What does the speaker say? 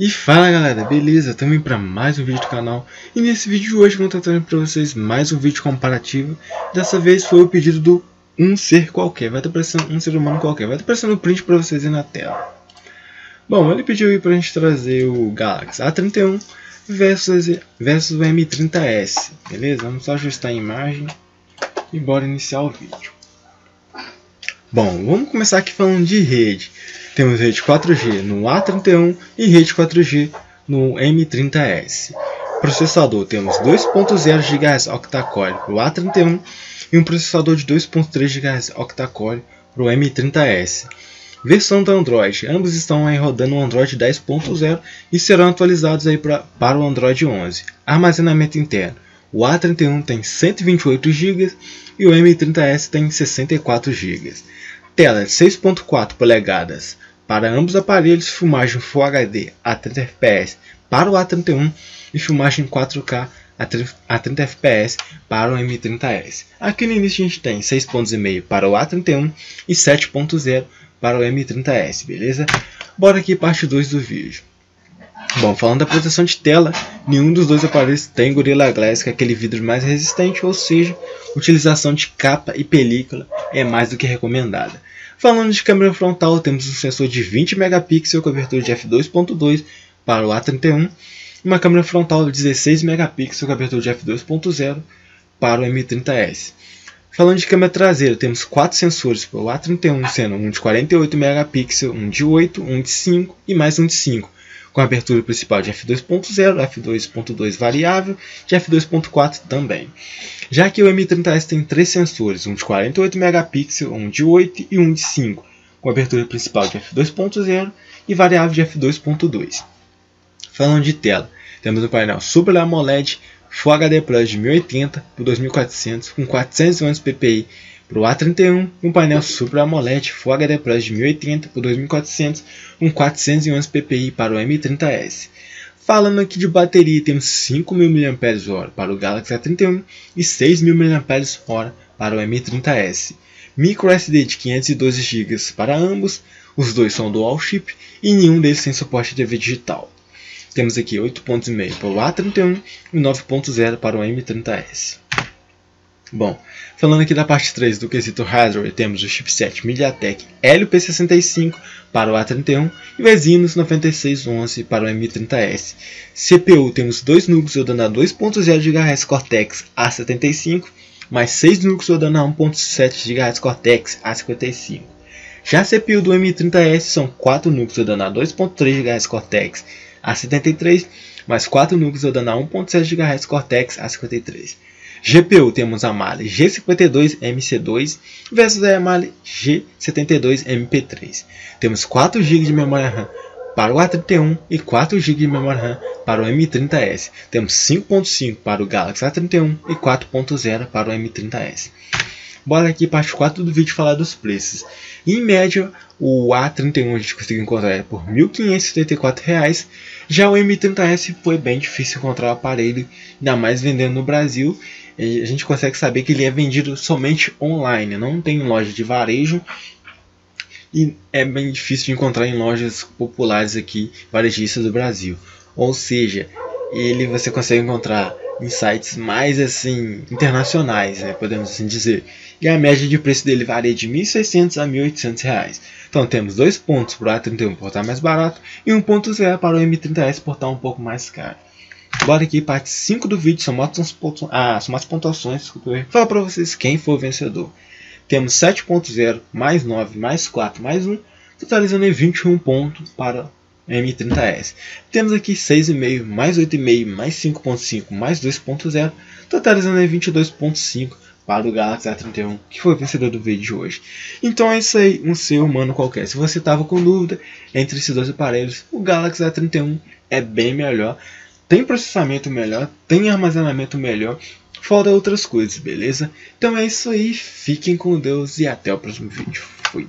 E fala galera, beleza? Estamos para mais um vídeo do canal. E nesse vídeo de hoje eu vou estar trazendo para vocês mais um vídeo comparativo. Dessa vez foi o pedido do um ser qualquer, vai estar aparecendo um ser humano qualquer, vai estar aparecendo o um print para vocês aí na tela. Bom, ele pediu aí para a gente trazer o Galaxy A31 versus, versus o M30S, beleza? Vamos só ajustar a imagem e bora iniciar o vídeo Bom, vamos começar aqui falando de rede temos rede 4G no A31 e rede 4G no M30S. Processador temos 2.0 GHz octa-core para o A31 e um processador de 2.3 GHz octa-core para o M30S. Versão do Android, ambos estão aí rodando o Android 10.0 e serão atualizados aí pra, para o Android 11. Armazenamento interno, o A31 tem 128 GB e o M30S tem 64 GB. Tela 6.4 polegadas, para ambos os aparelhos, filmagem Full HD a 30 fps para o A31 e filmagem 4K a 30 fps para o M30S. Aqui no início a gente tem 6.5 para o A31 e 7.0 para o M30S, beleza? Bora aqui parte 2 do vídeo. Bom, falando da proteção de tela, nenhum dos dois aparelhos tem Gorilla Glass, que é aquele vidro mais resistente, ou seja, utilização de capa e película é mais do que recomendada. Falando de câmera frontal, temos um sensor de 20 megapixels com abertura de f2.2 para o A31 e uma câmera frontal de 16 megapixels com abertura de f2.0 para o M30S. Falando de câmera traseira, temos quatro sensores para o A31, sendo um de 48 megapixels, um de 8, um de 5 e mais um de 5, com abertura principal de f2.0, f2.2 variável e f2.4 também. Já que o M30S tem três sensores, um de 48 megapixels, um de 8 e um de 5, com abertura principal de f2.0 e variável de f2.2. Falando de tela, temos um painel Super AMOLED Full HD Plus de 1080 por 2400 com 411 ppi para o A31 um painel Super AMOLED Full HD Plus de 1080 por 2400 com 411 ppi para o M30S. Falando aqui de bateria, temos 5.000 mAh para o Galaxy A31 e 6.000 mAh para o M30S. Micro SD de 512 GB para ambos, os dois são dual chip e nenhum deles tem suporte TV digital. Temos aqui 8.5 para o A31 e 9.0 para o M30S. Bom, falando aqui da parte 3 do quesito hardware, temos o chipset MediaTek Helio P65 para o A31 e o Exynos 9611 para o M30S. CPU temos dois núcleos rodando a 2.0 GHz Cortex A75 mais 6 núcleos rodando a 1.7 GHz Cortex A55. Já a CPU do M30S são 4 núcleos rodando a 2.3 GHz Cortex A73 mais 4 núcleos rodando a 1.7 GHz Cortex A53. GPU temos a Mali G52MC2 versus a Mali G72MP3. Temos 4 GB de memória RAM para o A31 e 4 GB de memória RAM para o M30S. Temos 5.5 para o Galaxy A31 e 4.0 para o M30S. Bora aqui parte 4 do vídeo falar dos preços. Em média, o A31 a gente conseguiu encontrar por R$ 1.574, já o M30S foi bem difícil encontrar o aparelho, ainda mais vendendo no Brasil, a gente consegue saber que ele é vendido somente online, não tem loja de varejo e é bem difícil de encontrar em lojas populares aqui, varejistas do Brasil. Ou seja, ele você consegue encontrar em sites mais assim internacionais, né, podemos assim dizer. E a média de preço dele varia de 1.600 a 1.800 reais. Então temos dois pontos para o A31 por estar mais barato e um ponto zero para o M30S por estar um pouco mais caro. Bora aqui, parte 5 do vídeo, ah, são mais pontuações. Fala para vocês quem foi o vencedor. Temos 7.0, mais 9, mais 4, mais 1, totalizando em 21 pontos para M30S. Temos aqui 6,5, mais 8,5, mais 5.5, mais 2.0, totalizando em 22.5 para o Galaxy A31, que foi o vencedor do vídeo de hoje. Então é isso aí, um ser humano qualquer. Se você estava com dúvida entre esses dois aparelhos, o Galaxy A31 é bem melhor tem processamento melhor, tem armazenamento melhor, fora outras coisas, beleza? Então é isso aí, fiquem com Deus e até o próximo vídeo. Fui.